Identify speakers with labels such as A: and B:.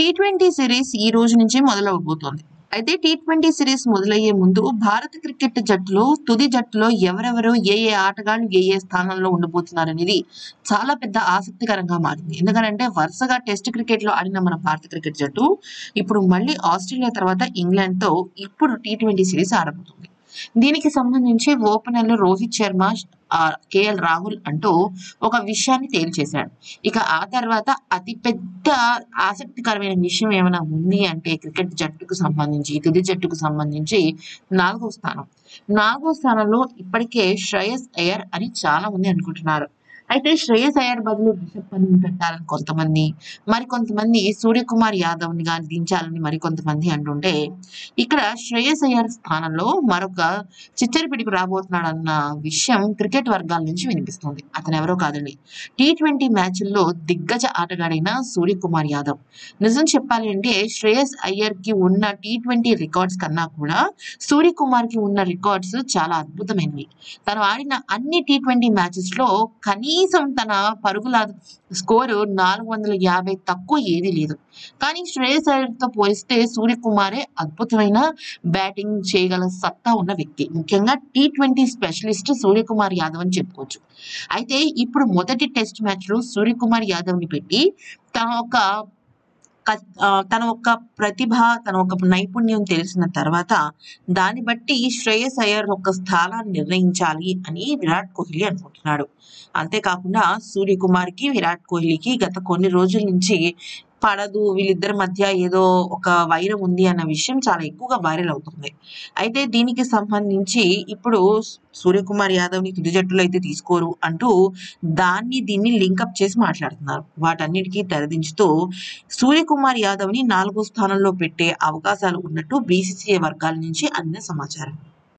A: T twenty series ఈ రోజు నుంచి మొదలవబోతోంది. అయితే టీ ట్వంటీ సిరీస్ మొదలయ్యే ముందు భారత క్రికెట్ జట్టులో తుది జట్టులో ఎవరెవరు ఏ ఏ ఆటగాళ్ళు ఏ ఏ స్థానంలో ఉండబోతున్నారు అనేది చాలా పెద్ద ఆసక్తికరంగా మారింది. ఎందుకంటే వరుసగా టెస్ట్ క్రికెట్లో ఆడిన మన భారత క్రికెట్ జట్టు ఇప్పుడు మళ్ళీ ఆస్ట్రేలియా తర్వాత ఇంగ్లాండ్తో ఇప్పుడు టీ ట్వంటీ సిరీస్ ఆడబోతుంది. దీనికి సంబంధించి ఓపెనర్లు రోహిత్ శర్మ కేఎల్ రాహుల్ అంటూ ఒక విషయాన్ని తేల్చేశాడు. ఇక ఆ తర్వాత అతి పెద్ద ఆసక్తికరమైన విషయం ఏమైనా ఉంది అంటే క్రికెట్ జట్టుకు సంబంధించి తుది జట్టుకు సంబంధించి నాలుగో స్థానం. నాలుగో స్థానంలో ఇప్పటికే శ్రేయస్ అయ్యర్ అని చాలా మంది అనుకుంటున్నారు. అయితే శ్రేయస్ అయ్యర్ బదులు రిషబ్ పంత్ పెట్టాలని కొంతమంది మరి కొంతమంది సూర్యకుమార్ యాదవ్ని కానీ దించాలని మరి కొంతమంది అంటుంటే ఇక్కడ శ్రేయస్ అయ్యర్ స్థానంలో మరొక చిచ్చరిపిడికి రాబోతున్నాడన్న విషయం క్రికెట్ వర్గాల నుంచి వినిపిస్తుంది. అతను ఎవరో కాదండి. టీ ట్వంటీ మ్యాచ్ల్లో దిగ్గజ ఆటగాడైన సూర్యకుమార్ యాదవ్. నిజం చెప్పాలి అంటే శ్రేయస్ అయ్యర్కి ఉన్న టీ ట్వంటీ రికార్డ్స్ కన్నా కూడా సూర్యకుమార్కి ఉన్న రికార్డ్స్ చాలా అద్భుతమైనవి. తను ఆడిన అన్ని టీ ట్వంటీ మ్యాచెస్లో కనీసం తన పరుగుల స్కోరు నాలుగు వందల యాభై తక్కువ ఏది లేదు. కానీ శ్రేయస్తో పోలిస్తే సూర్యకుమారే అద్భుతమైన బ్యాటింగ్ చేయగల సత్తా ఉన్న వ్యక్తి. ముఖ్యంగా T twenty specialist Suryakumar Yadav అని చెప్పుకోవచ్చు. అయితే ఇప్పుడు మొదటి టెస్ట్ మ్యాచ్లో సూర్యకుమార్ యాదవ్ని పెట్టి తన ఒక తన ఒక ప్రతిభ తన ఒక నైపుణ్యం తెలిసిన తర్వాత దాన్ని బట్టి శ్రేయస్ అయ్యర్ ఒక స్థానాన్ని నిర్ణయించాలి అని విరాట్ కోహ్లీ అనుకుంటున్నాడు. అంతేకాకుండా సూర్యకుమార్కి విరాట్ కోహ్లీకి గత కొన్ని రోజుల నుంచి పడదు వీళ్ళిద్దరి మధ్య ఏదో ఒక వైరం ఉంది అన్న విషయం చాలా ఎక్కువగా వైరల్ అవుతుంది. అయితే దీనికి సంబంధించి ఇప్పుడు సూర్యకుమార్ యాదవ్ని తుది జట్టులో అయితే తీసుకోరు అంటూ దాన్ని దీన్ని లింకప్ చేసి మాట్లాడుతున్నారు. వాటన్నిటికీ తెరదించుతూ సూర్యకుమార్ యాదవ్ని నాలుగో స్థానంలో పెట్టే అవకాశాలు ఉన్నట్టు బీసీసీఐ వర్గాల నుంచి అందిన సమాచారం.